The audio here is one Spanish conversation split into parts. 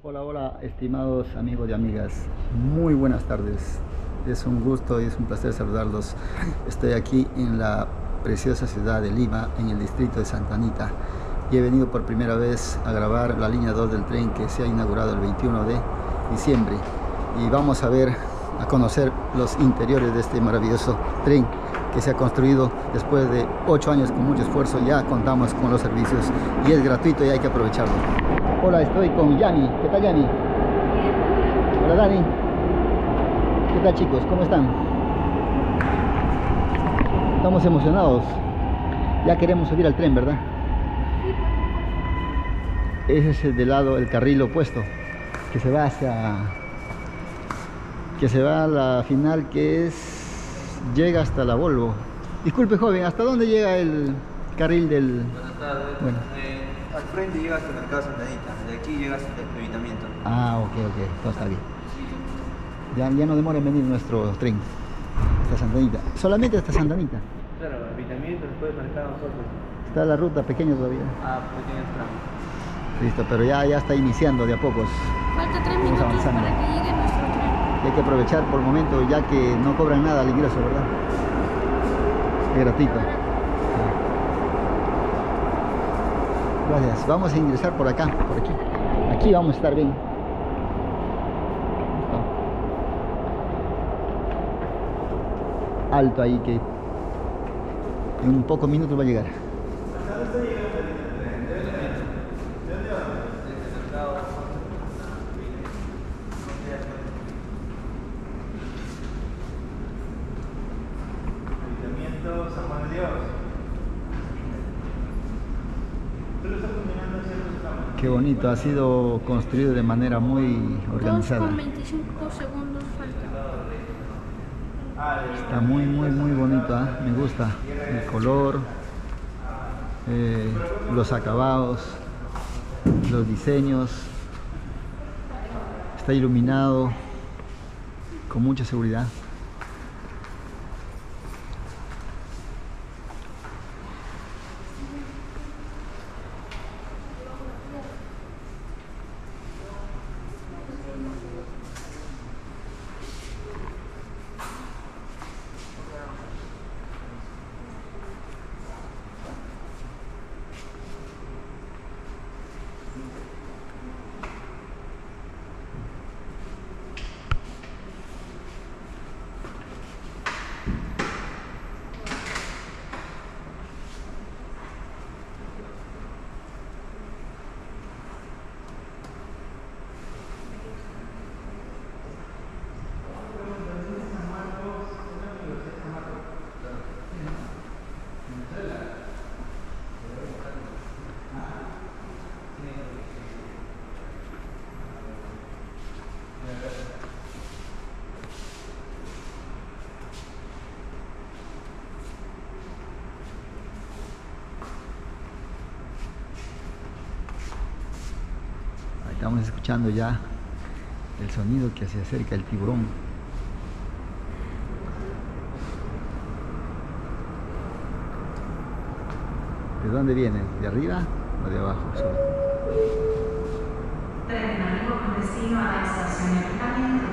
Hola, hola, estimados amigos y amigas. Muy buenas tardes. Es un gusto y es un placer saludarlos. Estoy aquí en la preciosa ciudad de Lima, en el distrito de Santa Anita. Y he venido por primera vez a grabar la línea 2 del tren que se ha inaugurado el 21 de diciembre. Y vamos a ver, a conocer los interiores de este maravilloso tren que se ha construido después de ocho años con mucho esfuerzo. Ya contamos con los servicios y es gratuito y hay que aprovecharlo. Hola, estoy con Yani. ¿Qué tal, Yani? Hola, Dani. ¿Qué tal, chicos? ¿Cómo están? Estamos emocionados. Ya queremos subir al tren, ¿verdad? Ese es el de lado, el carril opuesto, que se va hacia... que se va a la final que es... llega hasta la Volvo. Disculpe, joven, ¿hasta dónde llega el carril del...? Buenas tardes. Bueno. Eh, al frente llegas al mercado Santa Anita, de aquí llegas al evitamiento. Ah, ok, ok, todo está bien. Ya, ya no demora en venir nuestro tren hasta Santa Anita. Solamente hasta Santa Anita. Claro, el evitamiento después manejar nosotros. Está la ruta pequeña todavía. Ah, pequeños tramos. Listo, pero ya, ya está iniciando de a pocos. Falta tres Vamos minutos avanzando. para que llegue nuestro tren. Hay que aprovechar por el momento ya que no cobran nada al ingreso, ¿verdad? Es gratuito. Gracias. Vamos a ingresar por acá, por aquí. Aquí vamos a estar bien. Alto ahí que en un poco minutos va a llegar. Evitamiento San Juan de Dios. Solo está funcionando ciertos tramos. Qué bonito, ha sido construido de manera muy organizada. con 25 segundos falta. Está muy, muy, muy bonito, ¿ah? me gusta el color, eh, los acabados, los diseños. Está iluminado con mucha seguridad. Ahí Estamos escuchando ya el sonido que se acerca el tiburón. ¿De dónde viene? ¿De arriba o de abajo? Solo. Tren amigo con destino a la estación de Evitamiento.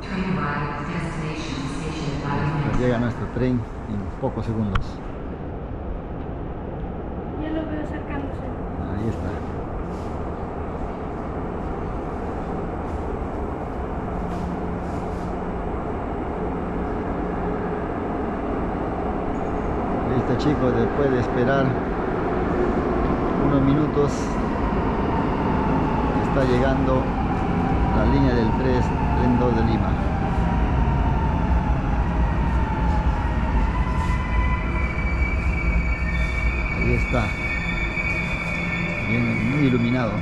Train arrival destination station Nos Evitamiento. llega nuestro tren en pocos segundos. Ya lo veo acercándose. Ahí está. Listo chicos, después de esperar unos minutos está llegando la línea del 3 tren 2 de Lima. Ahí está. Bien muy iluminado.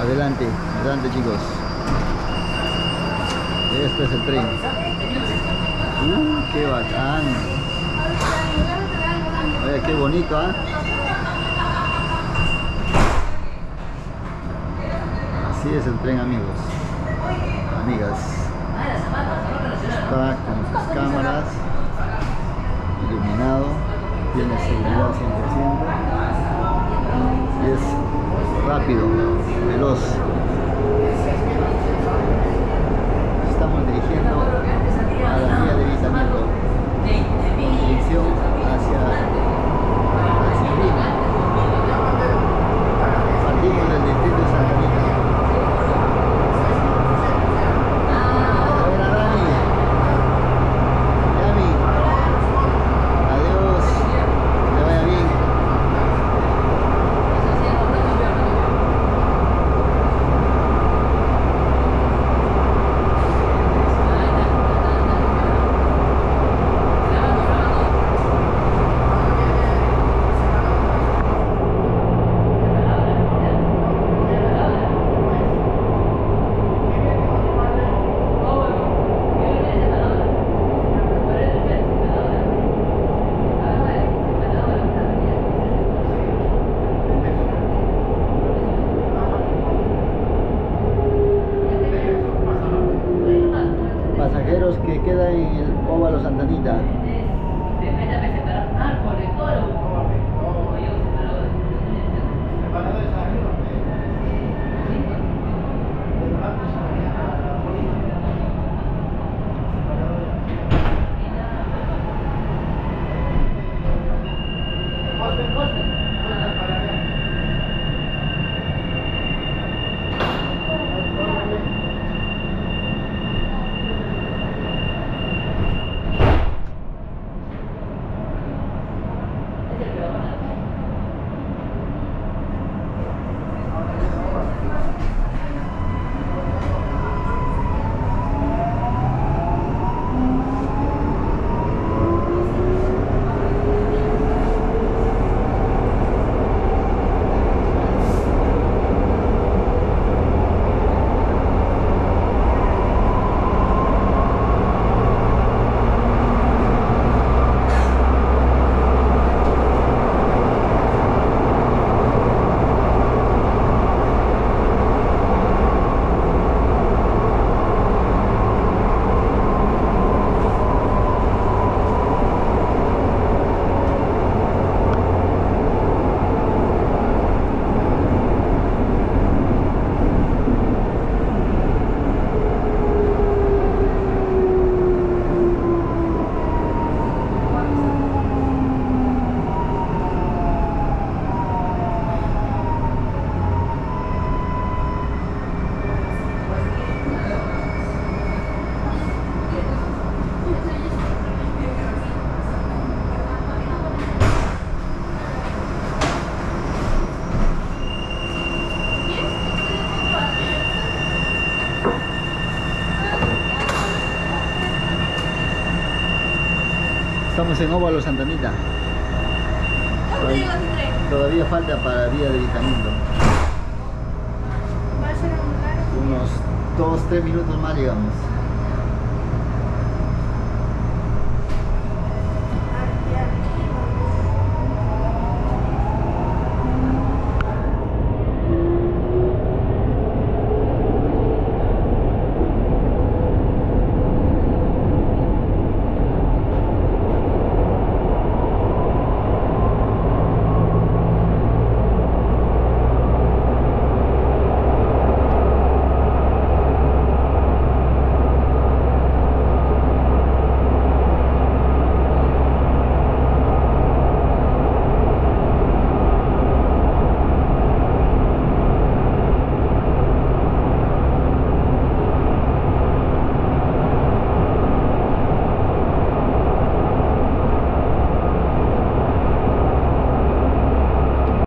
Adelante adelante chicos este es el tren. Uh, qué bacán. Oye, qué bonito ¿ah? así es el tren amigos. Amigas. Está con sus cámaras. Iluminado. Tiene seguridad 100% y es rápido, veloz. Estamos dirigiendo a la vía de Vitamento con dirección hacia, hacia Lima. Partimos del distrito de Santa Rita. Buena, Dani. Yami. Adiós. Que te vaya bien. Pasajeros que quedan en el óvalo Estamos en óvalo Santanita. Todavía falta para vía de lugar. Unos 2-3 minutos más llegamos.